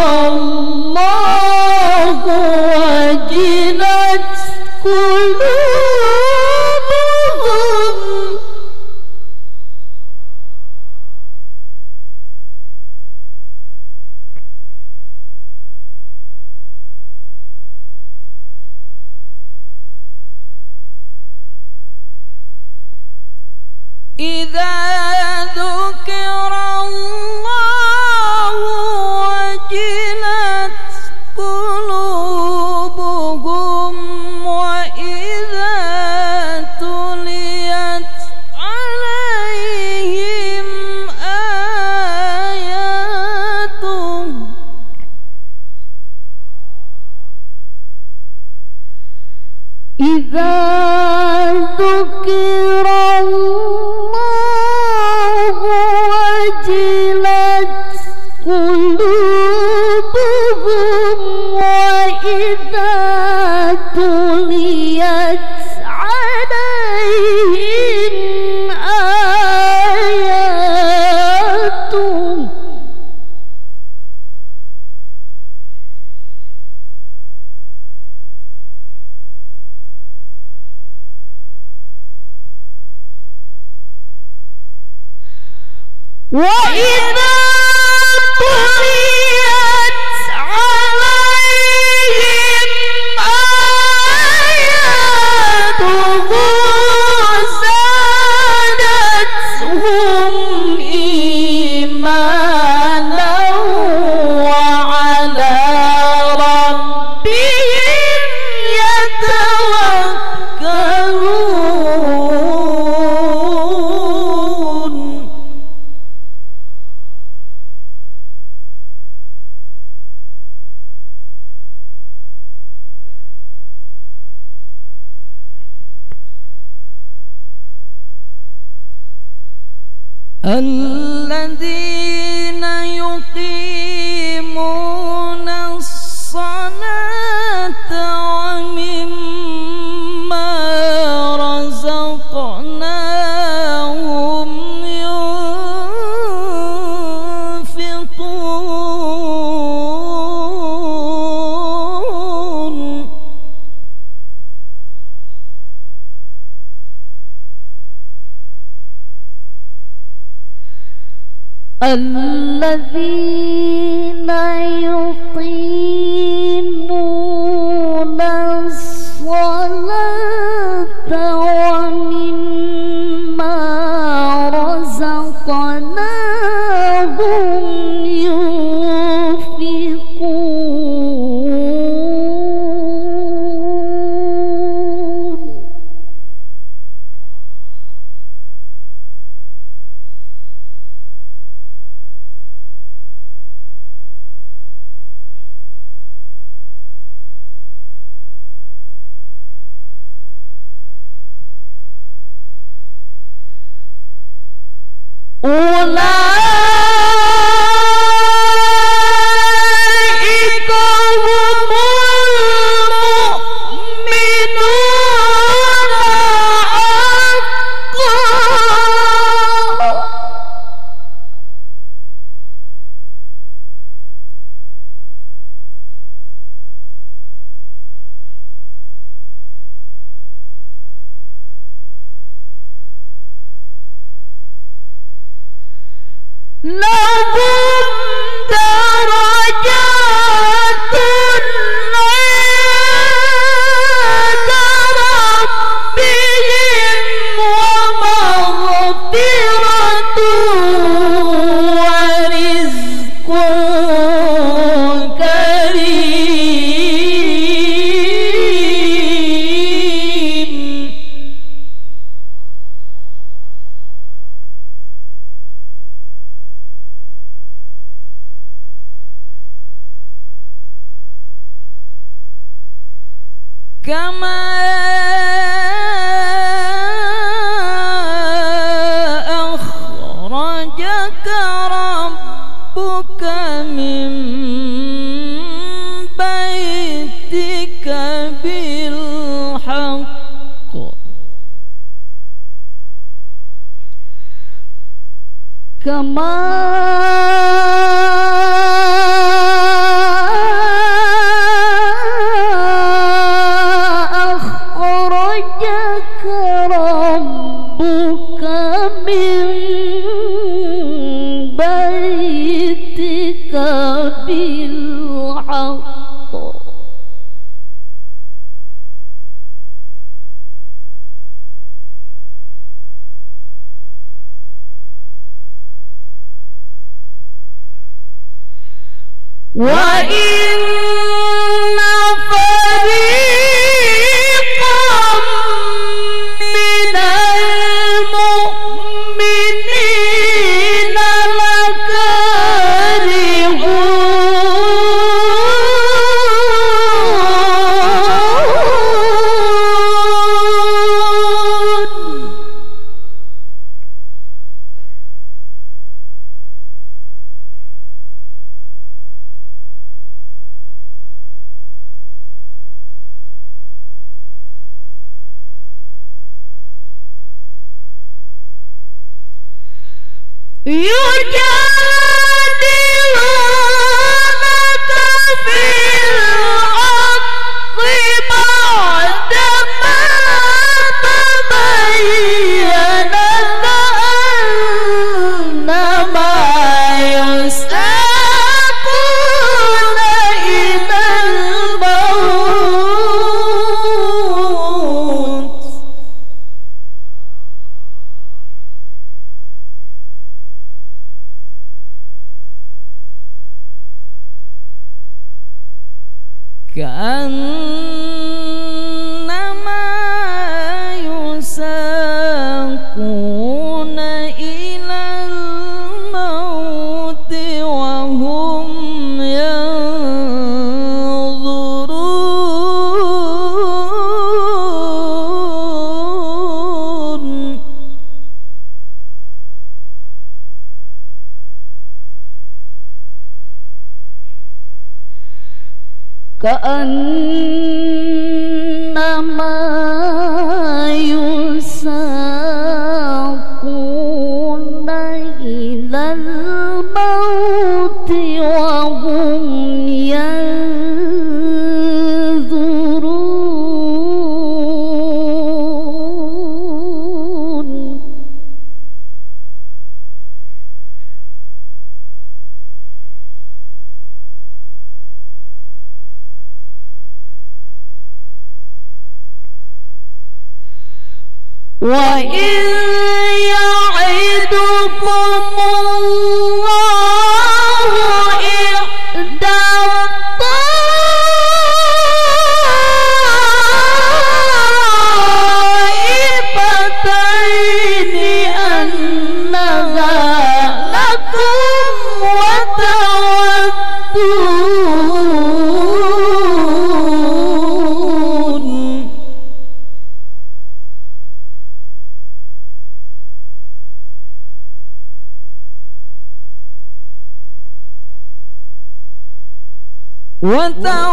الله وجلت قلوبهم. إذا ذكر وإذا تليت الذين يقيمون कभी كأنما يساقون وتودون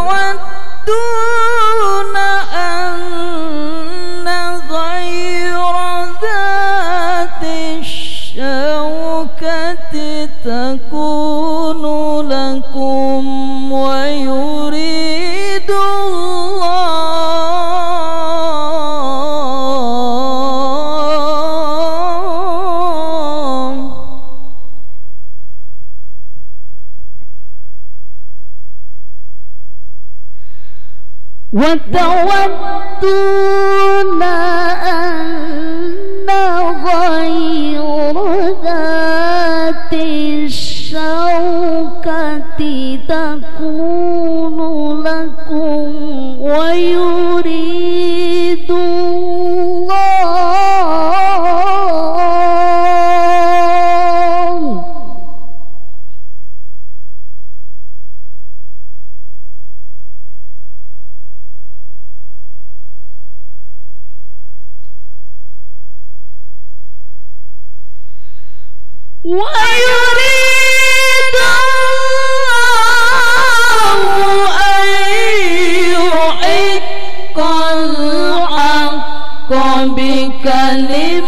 one Hallelujah.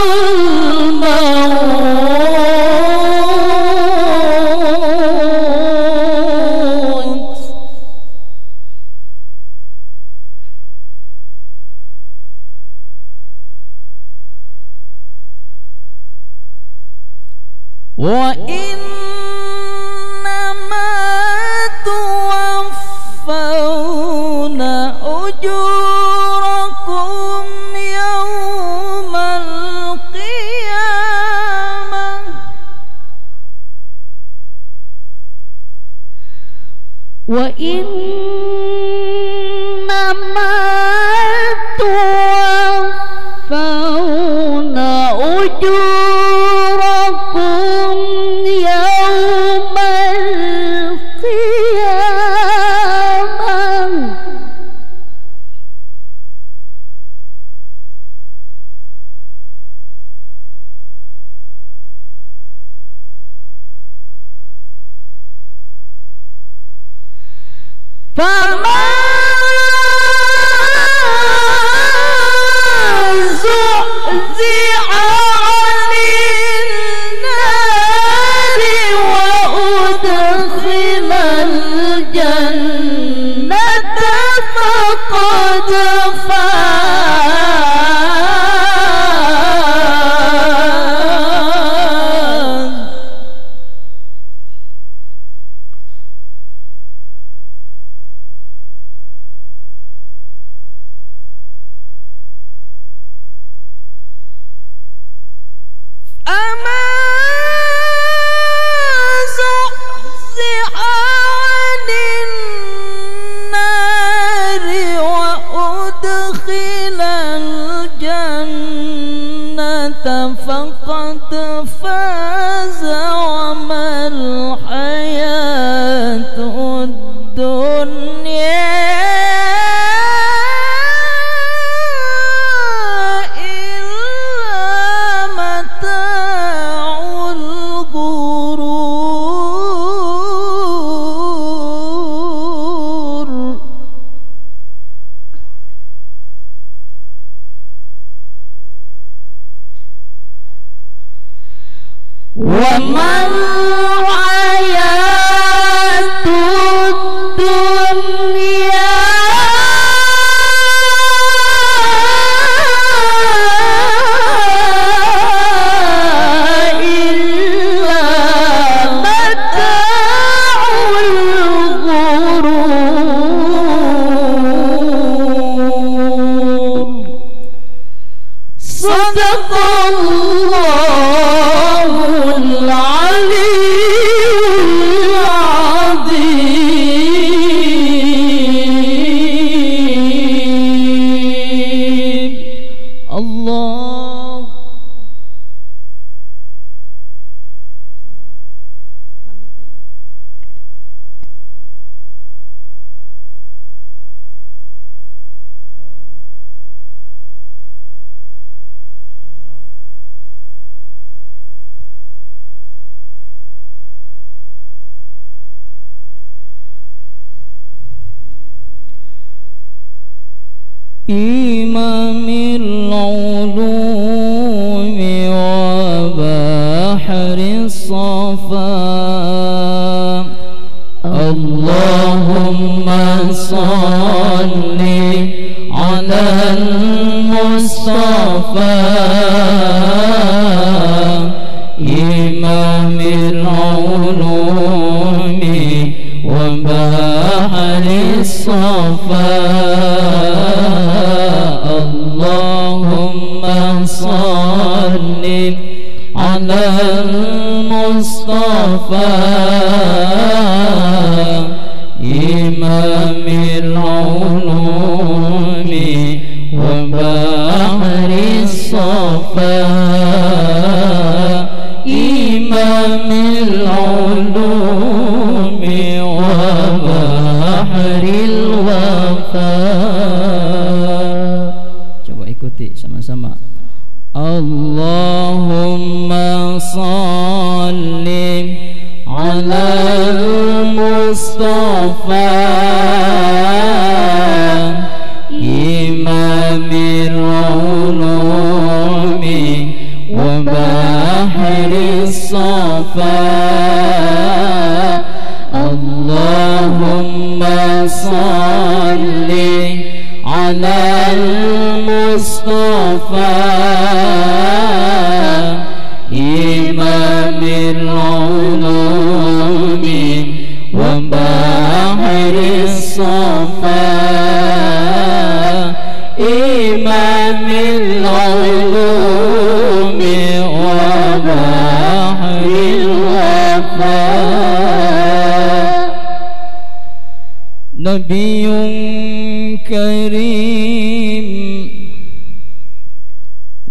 فما عن النار وأدخل الجنة فقد فاز وما الحياة الدنيا إلا متاع الغرور صدق إمام العلوم وبحر الصفا اللهم صل على المصطفى. إمام العلوم وبحر الصفا إمام العلوم وبحر الوفاء Coba ikuti sama-sama. Allahumma salli على المصطفى. إمام العلوم وبحر الصفا. اللهم صل على المصطفى. إمام العلوم وبحر الصفا إمام العلوم وبحر الوفاء نبي كريم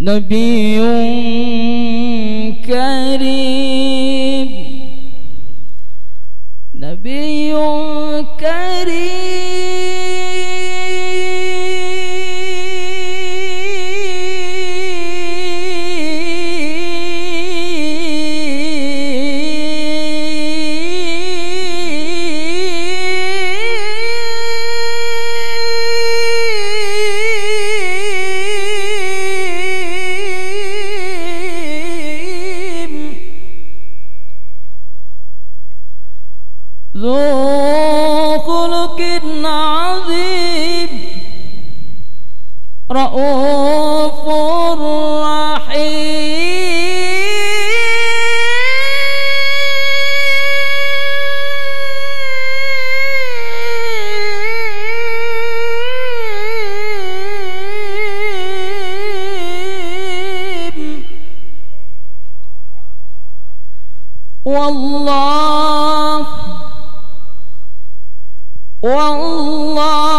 نبي كريم. والله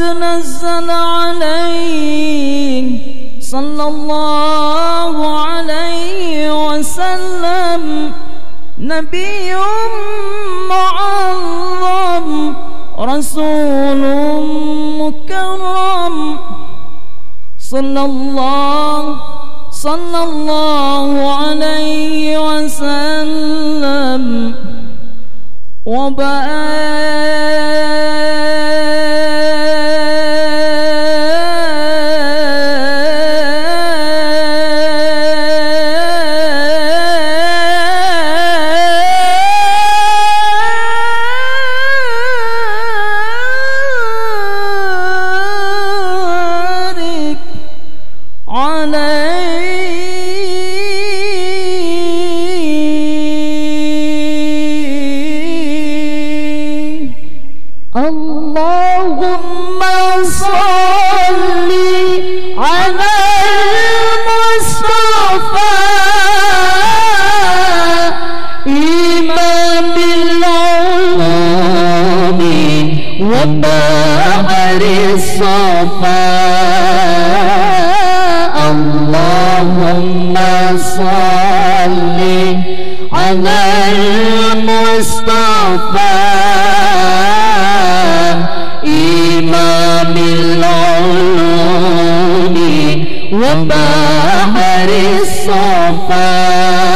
نزل عليه صلى الله عليه وسلم. نبي معظم رسول مكرم. صلى الله صلى الله عليه وسلم. وبارك بحر الصفا اللهم صل على المصطفى إمام العلوم وبحر الصفا